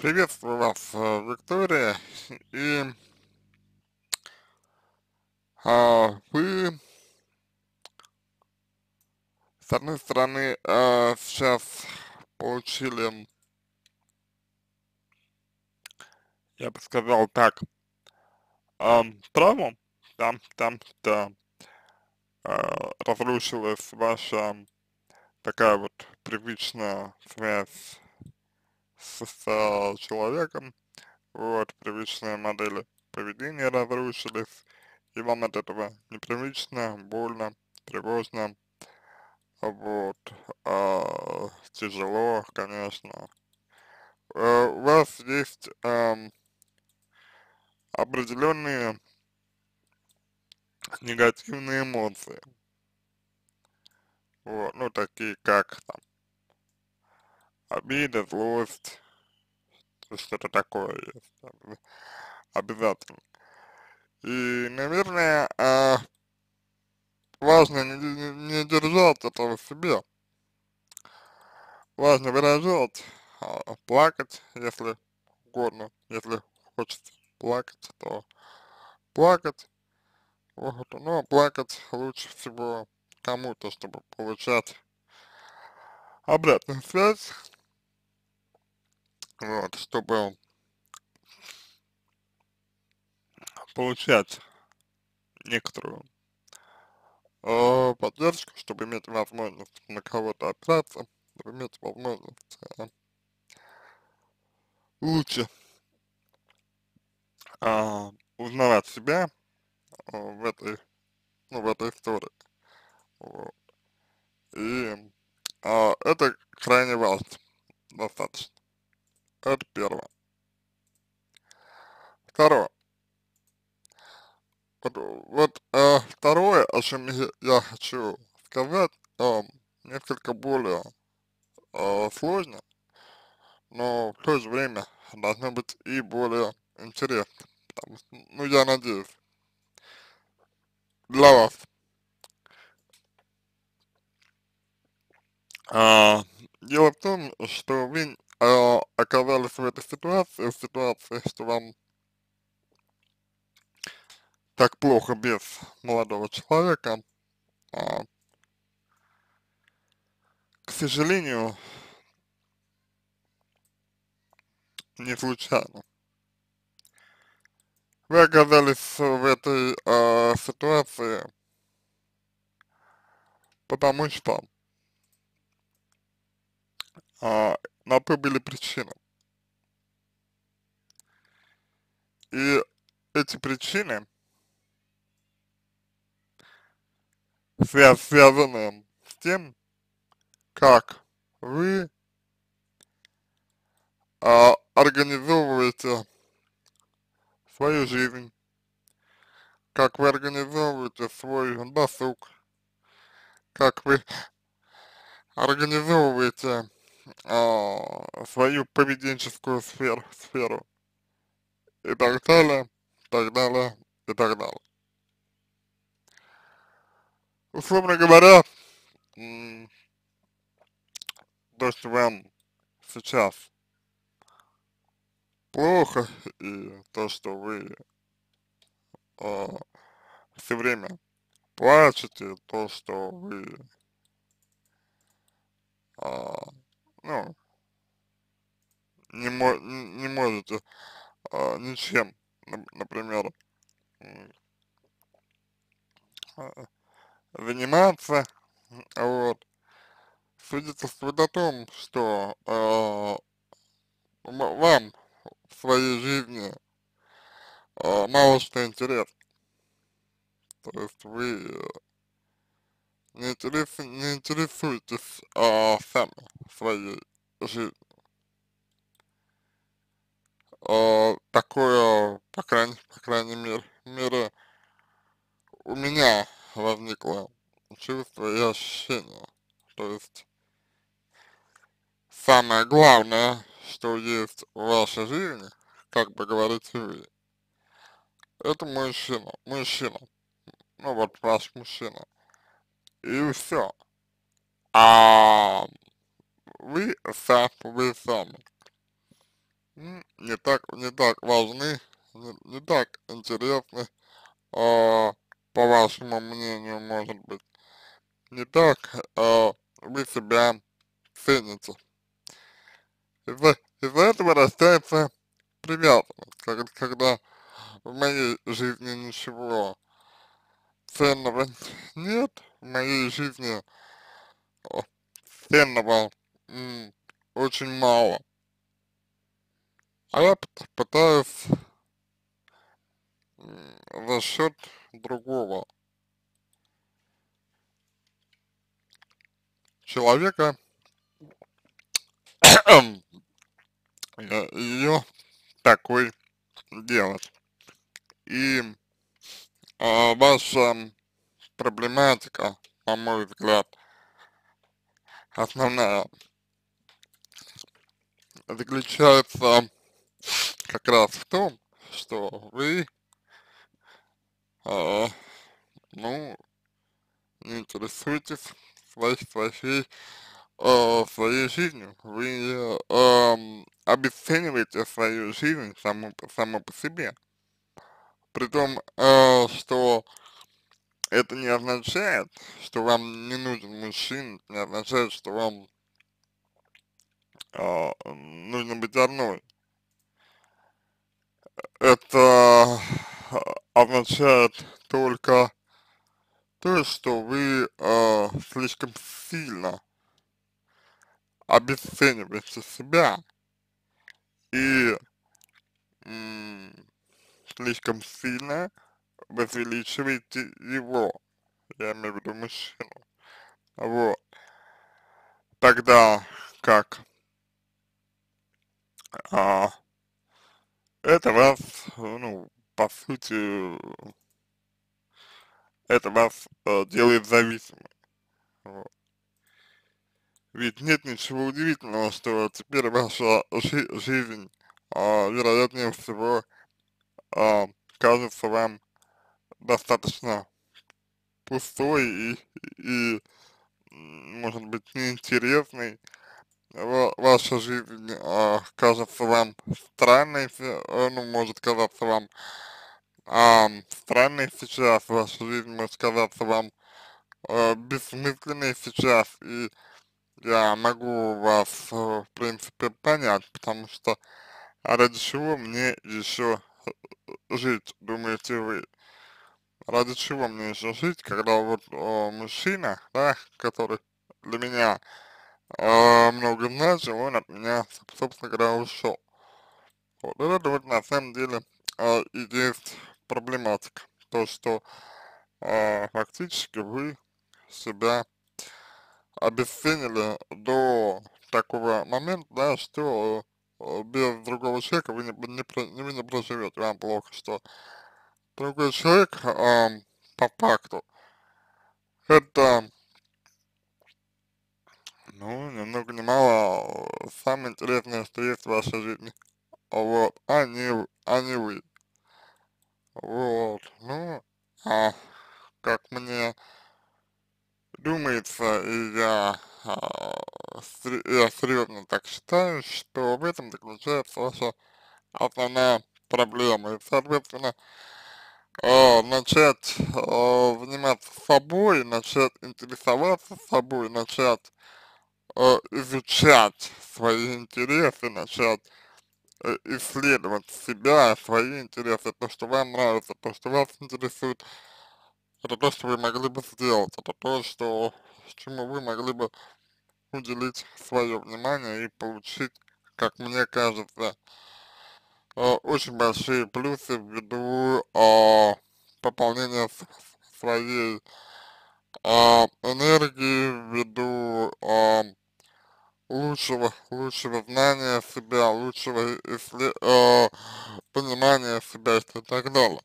Приветствую вас, э, Виктория, и а, вы, с одной стороны, а, сейчас получили, я бы сказал так, а, травму, там, там, что а, разрушилась ваша такая вот привычная связь с, с человеком, вот, привычные модели поведения разрушились, и вам от этого непривычно, больно, тревожно, вот, а, тяжело, конечно. А, у вас есть а, определенные негативные эмоции, вот, ну, такие как там обида, злость, что-то такое есть, обязательно. И, наверное, а, важно не, не, держать этого в себе. Важно выражать, а, плакать, если угодно, если хочется плакать, то плакать. Вот, но плакать лучше всего кому-то, чтобы получать обратную связь, вот, чтобы получать некоторую э, поддержку, чтобы иметь возможность на кого-то опираться, чтобы иметь возможность э, лучше э, узнавать себя э, в этой, ну, в этой истории. Вот. И э, это крайне важно, достаточно. Это первое. Второе. Вот, вот э, второе, о чем я, хочу сказать, э, несколько более э, сложно, но в то же время должно быть и более интересно. Ну, я надеюсь, для вас. А, дело в том, что вы э, оказались в этой ситуации, в ситуации, что вам так плохо без молодого человека, а, к сожалению, не случайно. Вы оказались в этой э, ситуации, потому что э, на то были причины. И эти причины связ связаны с тем, как вы а, организовываете свою жизнь, как вы организовываете свой досуг, как вы организовываете а, свою поведенческую сферу, сферу. И так далее, так далее, и так далее. Условно говоря, то, что вам сейчас плохо, и то, что вы э, все время плачете, то, что вы, э, ну, не, мо не можете э, ничем, например, э, заниматься, вот, свидетельствует о том, что э, вам в своей жизни э, мало что интересно. То есть вы не, интерес, не интересуетесь э, сами своей жизнью. Э, такое, по крайней, по крайней мере, мере, у меня возникло чувство и ощущение. То есть самое главное, что есть в вашей жизни, как бы говорите вы, это мужчина, мужчина, ну вот ваш мужчина, и все. А вы сам, вы сами, не так, не так важны, не, не так интересны, э, по вашему мнению, может быть, не так э, вы себя цените. Из-за из этого растается привязанность, когда, когда в моей жизни ничего ценного нет, моей жизни ценного очень мало. А я пытаюсь за счет другого человека ее такой делать. И э, ваша проблематика, на мой взгляд, основная заключается как раз в том, что вы, э, ну, интересуетесь своей, своей, э, своей жизнью. Вы э, обесцениваете свою жизнь саму, саму по себе. При том, э, что это не означает, что вам не нужен мужчина, не означает, что вам э, нужно быть одной. Это означает только то, что вы э, слишком сильно обесцениваете себя и слишком сильно возвеличиваете его, я имею в виду мужчину, вот, тогда как? А, это вас, ну, по сути, это вас э, делает зависимым, вот. Ведь нет ничего удивительного, что теперь ваша жи жизнь, а, вероятнее всего, а, кажется вам достаточно пустой и, и может быть, неинтересной. Ваша жизнь а, кажется вам странной, ну, может казаться вам а, странной сейчас, ваша жизнь может казаться вам а, бессмысленной сейчас, и я могу вас, э, в принципе, понять, потому что ради чего мне еще жить, думаете вы? Ради чего мне еще жить, когда вот о, мужчина, да, который для меня э, много значил, он от меня, собственно говоря, ушел. Вот это вот на самом деле э, и есть проблематика. То, что э, фактически вы себя обесценили до такого момента, да, что э, без другого человека вы не, не, вы не проживете, вам плохо, что другой человек э, по факту это ну, ни много ни мало самое интересное, что есть в вашей жизни. Вот, а не, а не вы. Вот, ну, а, как мне думается, и я, а, я серьезно так считаю, что в этом заключается ваша основная проблема. И, соответственно, э, начать э, заниматься собой, начать интересоваться собой, начать э, изучать свои интересы, начать э, исследовать себя, свои интересы, то, что вам нравится, то, что вас интересует, это то, что вы могли бы сделать, это то, что, чему вы могли бы уделить свое внимание и получить, как мне кажется, очень большие плюсы ввиду э, пополнения своей э, энергии, ввиду э, лучшего, лучшего знания себя, лучшего исслед... э, понимания себя и так далее.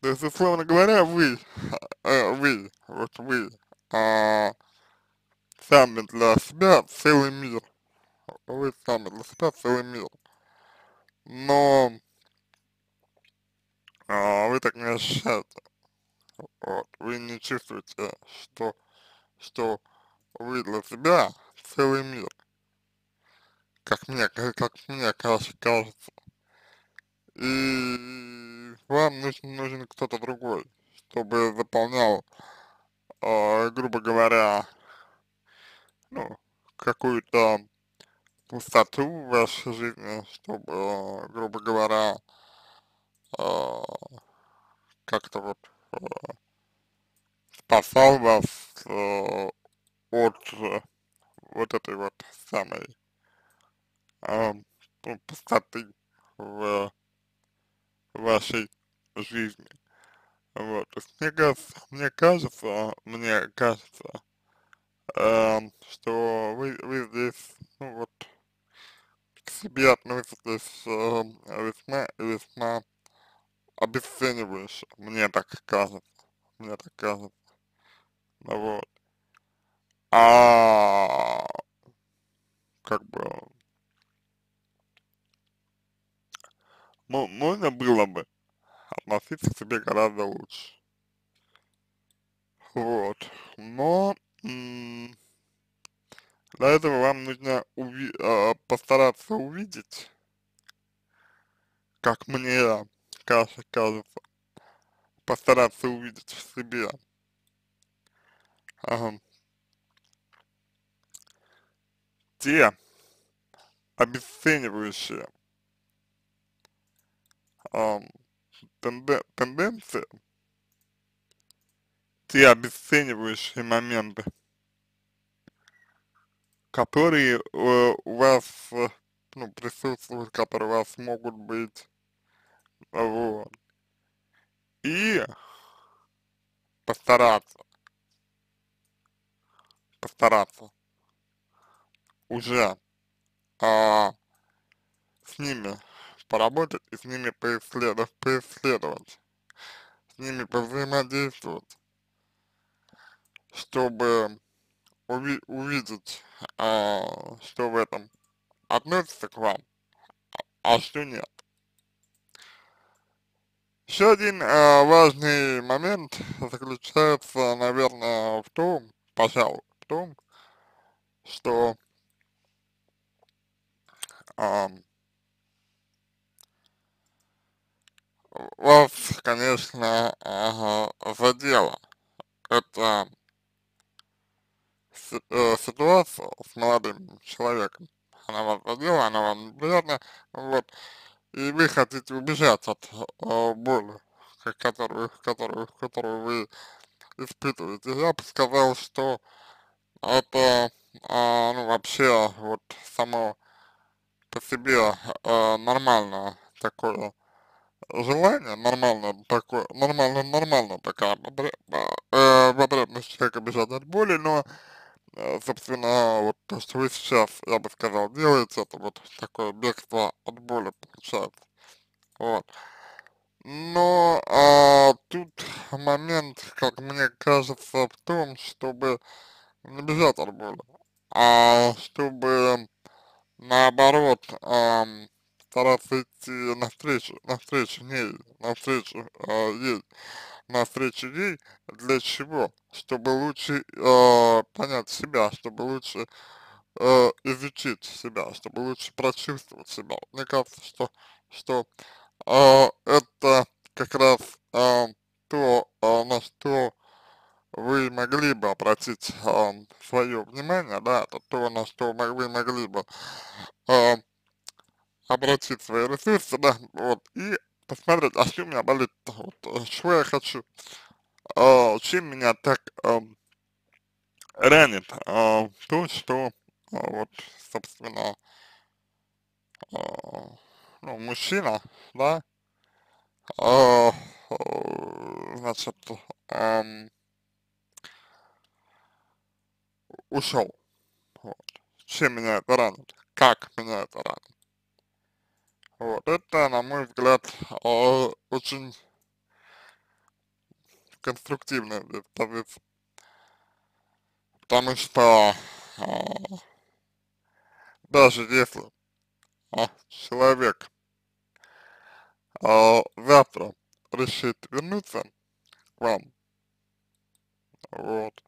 То есть, условно говоря, вы, э, вы, вот вы, э, сами для себя целый мир. Вы сами для себя целый мир. Но э, вы так не ощущаете. Вот, вы не чувствуете, что, что вы для себя целый мир. Как мне, как мне кажется. и вам нужен, нужен кто-то другой, чтобы заполнял, э, грубо говоря, ну, какую-то пустоту в вашей жизни, чтобы, грубо говоря, э, как-то вот э, спасал вас э, от вот этой вот самой э, пустоты в вашей жизни. Вот, мне кажется, мне кажется, мне кажется, э, что вы, вы здесь, ну вот, себе относитесь э, весьма весьма обесценивающе, мне так кажется, мне так кажется, ну вот. А как бы можно было бы относиться к себе гораздо лучше. Вот. Но для этого вам нужно уви э, постараться увидеть, как мне кажется, кажется, постараться увидеть в себе. Э, те обесценивающие э, тенде тенденции, те обесценивающие моменты, которые э, у вас, э, ну, присутствуют, которые у вас могут быть, вот, и постараться, постараться. Уже а, с ними поработать и с ними поисследовать, поисследовать, с ними повзаимодействовать, чтобы уви увидеть, а, что в этом относится к вам, а, а что нет. Еще один а, важный момент заключается, наверное, в том, пожалуй, в том, что а, вас, конечно, ага, задело. Это э, ситуация с молодым человеком. Она вас задела, она вам неприятна, вот, и вы хотите убежать от э, боли, которую, которую, которую вы испытываете. Я бы сказал, что это, а, ну, вообще, вот, само по себе э, нормально такое желание, нормально такое, нормально, нормально такая э, потребность человека бежать от боли, но, э, собственно, вот то, что вы сейчас, я бы сказал, делаете, это вот такое бегство от боли получается, вот. Но а, тут момент, как мне кажется, в том, чтобы не бежать от боли, а чтобы наоборот, эм, стараться идти навстречу, навстречу ней, навстречу э, ей, навстречу ей, для чего? Чтобы лучше э, понять себя, чтобы лучше э, изучить себя, чтобы лучше прочувствовать себя. Мне кажется, что, что э, это как раз э, то, э, на что вы могли бы обратить э, свое внимание, да, это то, на что вы могли бы э, обратить свои ресурсы, да, вот, и посмотреть, а что у меня болит, вот, э, что я хочу, э, чем меня так э, ранит, э, то, что, э, вот, собственно, э, ну, мужчина, да, э, значит, э, ушел. Вот. Чем меня это ранит? Как меня это ранит? Вот. Это, на мой взгляд, очень конструктивная позиция. Потому что а, даже если а, человек а, завтра решит вернуться к вам, вот,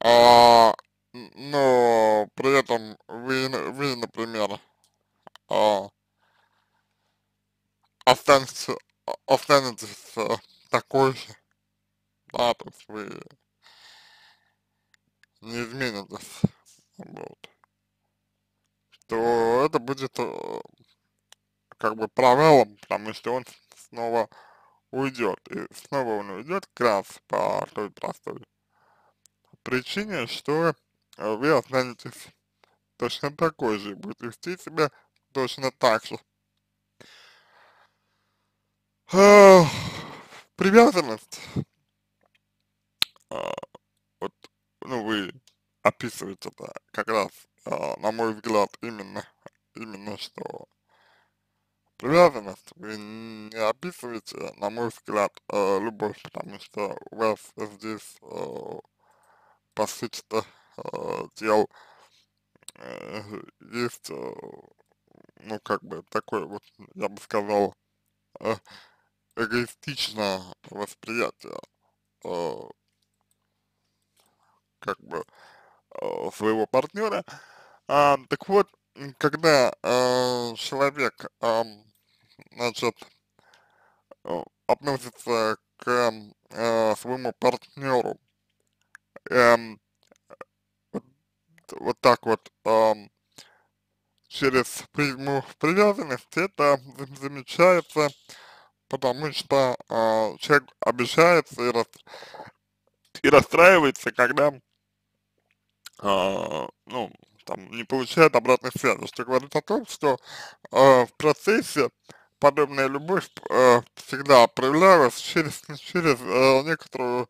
а, но при этом вы, вы например, а, останетесь, останетесь такой же, да, то вы не изменитесь, вот, то это будет э, как бы провалом, потому что он снова уйдет, и снова он уйдет как раз по той простой причине, что э, вы останетесь точно такой же, и будете вести себя точно так же. Привязанность, а, вот, ну, вы описываете это как раз, а, на мой взгляд, именно, именно что привязанность вы не описываете, на мой взгляд, э, любовь, потому что у вас здесь, э, по сути-то, э, дел э, есть, э, ну, как бы, такое вот, я бы сказал, э, эгоистичное восприятие, э, как бы, э, своего партнера. А, так вот, когда э, человек, э, значит, э, относится к э, своему партнеру э, вот, вот так вот э, через призму привязанности, это замечается, потому что э, человек обижается и, рас, и расстраивается, когда, э, ну, там, не получает обратной связи, что говорит о том, что э, в процессе подобная любовь э, всегда проявлялась через, через э, некоторую,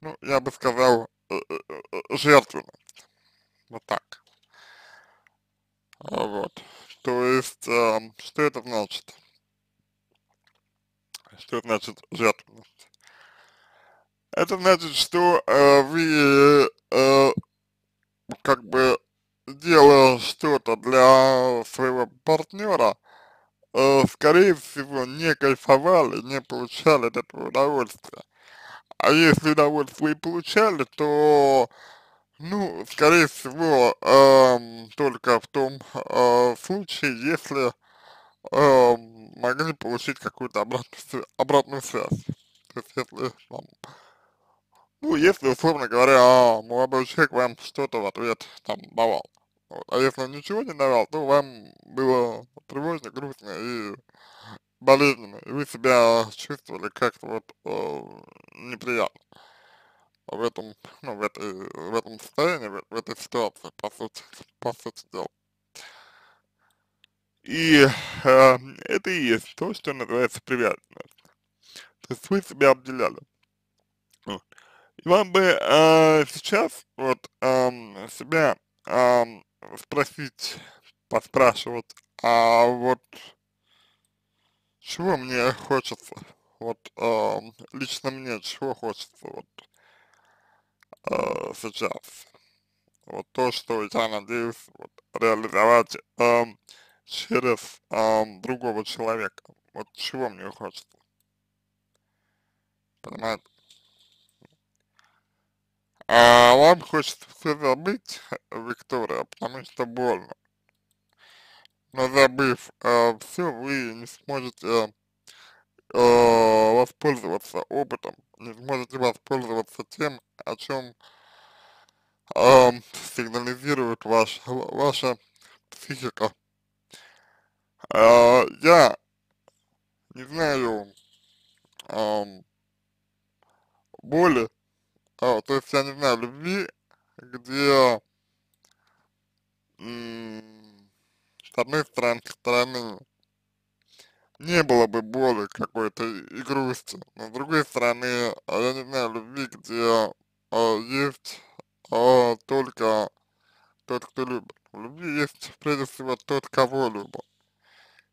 ну, я бы сказал, э, э, э жертвенность, вот так, вот, то есть, э, что это значит? Что значит жертвенность? Это значит, что э, вы э, как бы делая что-то для своего партнера, э, скорее всего, не кайфовали, не получали от этого удовольствия. А если удовольствие получали, то, ну, скорее всего, э, только в том э, случае, если э, могли получить какую-то обратную, обратную связь. То есть, если там, ну, если, условно говоря, молодой человек вам что-то в ответ там давал. Вот. А если он ничего не давал, то вам было тревожно, грустно и болезненно, и вы себя чувствовали как-то вот э, неприятно в этом, ну, в этой, в этом состоянии, в, в этой ситуации, по сути, по сути дела. И э, это и есть то, что называется привязанность. То есть вы себя обделяли. И вам бы э, сейчас вот э, себя э, спросить, поспрашивать, а вот чего мне хочется, вот э, лично мне чего хочется вот э, сейчас, вот то, что я надеюсь вот, реализовать э, через э, другого человека, вот чего мне хочется, понимаете? А вам хочется все забыть, Виктория, потому что больно. Но забыв э, все, вы не сможете э, воспользоваться опытом, не сможете воспользоваться тем, о чем э, сигнализирует ваш, ваша психика. Э, я не знаю э, боли, а, то есть, я не знаю, любви, где с одной стороны, стороны не было бы боли какой-то и грусти, но с другой стороны, а, я не знаю, любви, где а, есть а, только тот, кто любит. В любви есть прежде всего тот, кого любят.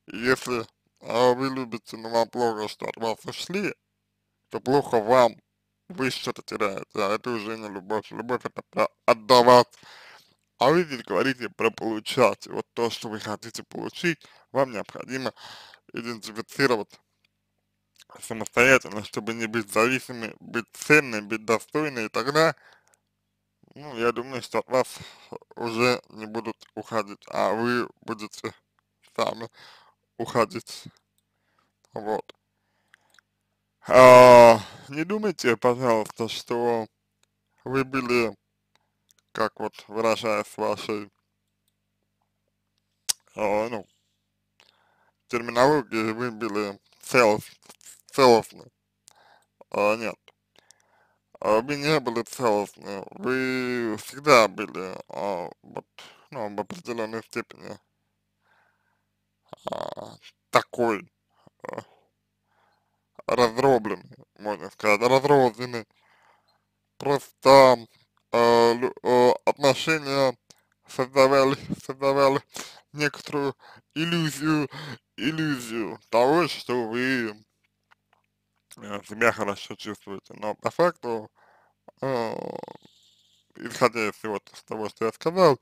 Если а, вы любите, но вам плохо, что от вас ушли, то плохо вам, вы что-то теряете, а это уже не любовь. Любовь это про отдавать. А вы здесь говорите про получать. Вот то, что вы хотите получить, вам необходимо идентифицировать самостоятельно, чтобы не быть зависимым, быть ценным, быть достойным, и тогда, ну, я думаю, что от вас уже не будут уходить, а вы будете сами уходить. вот. А, не думайте, пожалуйста, что вы были, как вот выражаясь вашей, а, ну, терминологии, вы были целос, целостны, а, нет. А, вы не были целостны, вы всегда были, а, вот, ну, в определенной степени такой, а, раздробленный, можно сказать, разрозненный. Просто э, отношения создавали, создавали некоторую иллюзию, иллюзию того, что вы э, себя хорошо чувствуете. Но по факту, э, исходя из того, что я сказал,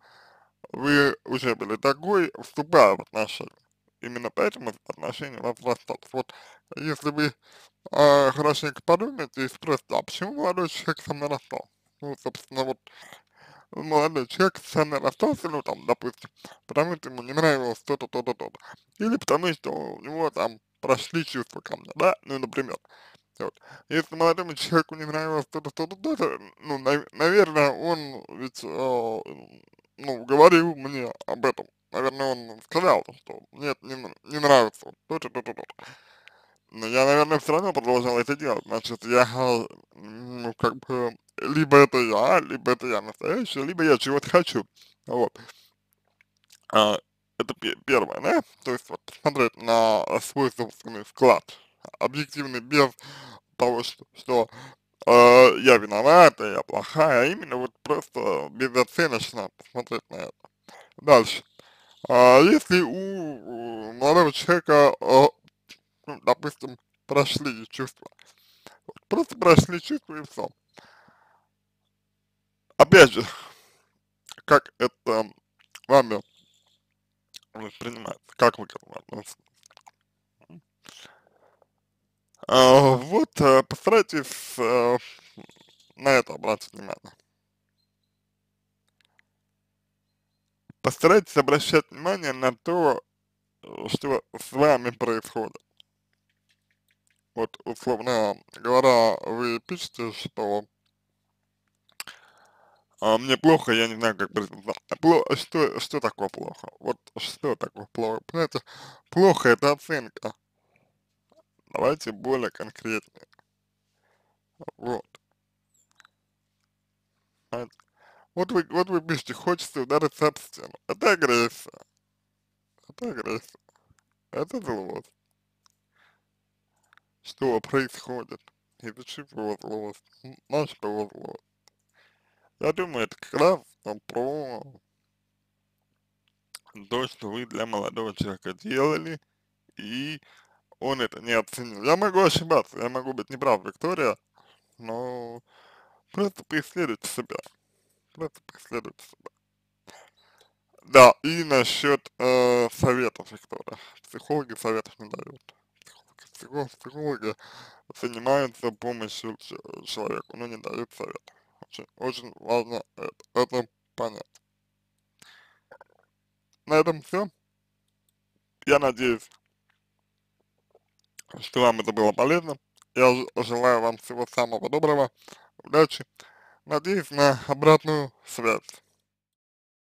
вы уже были такой, вступая в отношения. Именно поэтому отношения вас расстались. Вот если вы а, хорошенько подумайте и спросите, а почему молодой человек со мной расстался? Ну, собственно, вот молодой человек со мной расстался, ну, там, допустим, потому что ему не нравилось то-то, то-то, то-то. Или потому что у него там прошли чувства ко мне, да, ну, например. Вот. Если молодому человеку не нравилось то-то, то-то, то-то, ну, нав- наверное, он ведь, э, ну, говорил мне об этом. Наверное, он сказал, что нет, не, не нравится то-то, то-то, то-то. Но я, наверное, все равно продолжал это делать. Значит, я, ну, как бы, либо это я, либо это я настоящий, либо я чего-то хочу. Вот. А, это пе- первое, да? То есть вот смотреть на свой собственный вклад, объективный, без того, что, что э, я виновата, я плохая, а именно вот просто безоценочно посмотреть на это. Дальше. А если у, молодого человека, ну, допустим, прошли чувства, просто прошли чувства и все. Опять же, как это вами воспринимается, как вы к этому относитесь? А, вот, э, постарайтесь э, на это обратить внимание. Постарайтесь обращать внимание на то, что с вами происходит. Вот, условно говоря, вы пишете, что а, мне плохо, я не знаю, как произносить. Пло- что, что такое плохо? Вот что такое плохо? Понимаете, плохо это оценка. Давайте более конкретнее. Вот. понимаете? Вот вы, вот вы пишете, хочется удариться об стену. Это агрессия. Это агрессия. Это злость. Что происходит? Из-за чего злость? На что злость? Я думаю, это как раз ну, про то, что вы для молодого человека делали, и он это не оценил. Я могу ошибаться, я могу быть неправ, Виктория, но просто преследуйте себя. Просто преследуйте себя. Да, и насчет э, советов, Виктория. Психологи советов не дают. Психологи, психологи занимаются помощью ч- человеку, но не дают совет. Очень, очень важно это, это понять. На этом все. Я надеюсь, что вам это было полезно. Я желаю вам всего самого доброго, удачи. Надеюсь на обратную связь.